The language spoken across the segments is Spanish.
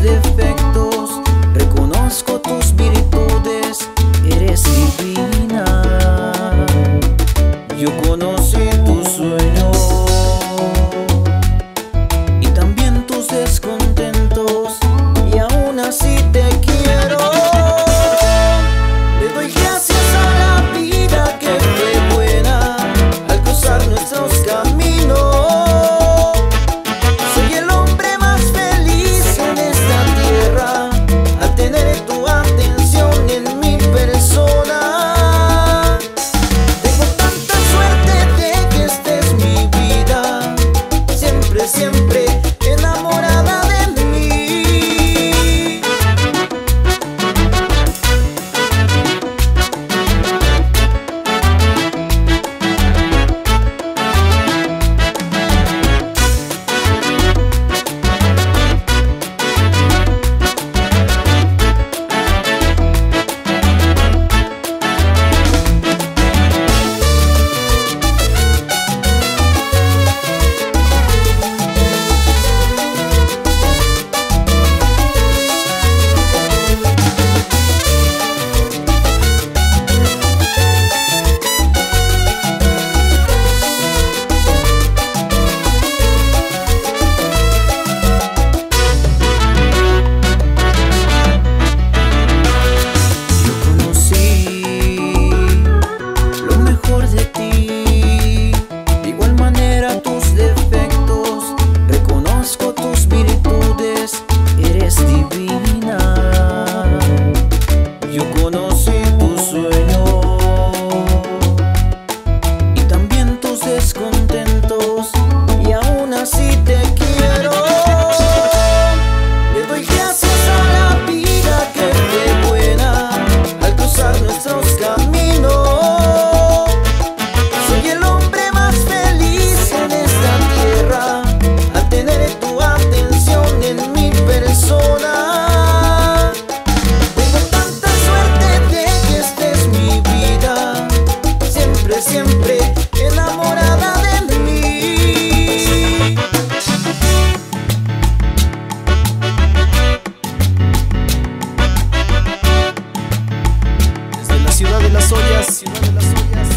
as if Ciudad de las Ollas,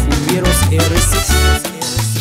Cumbieros RC.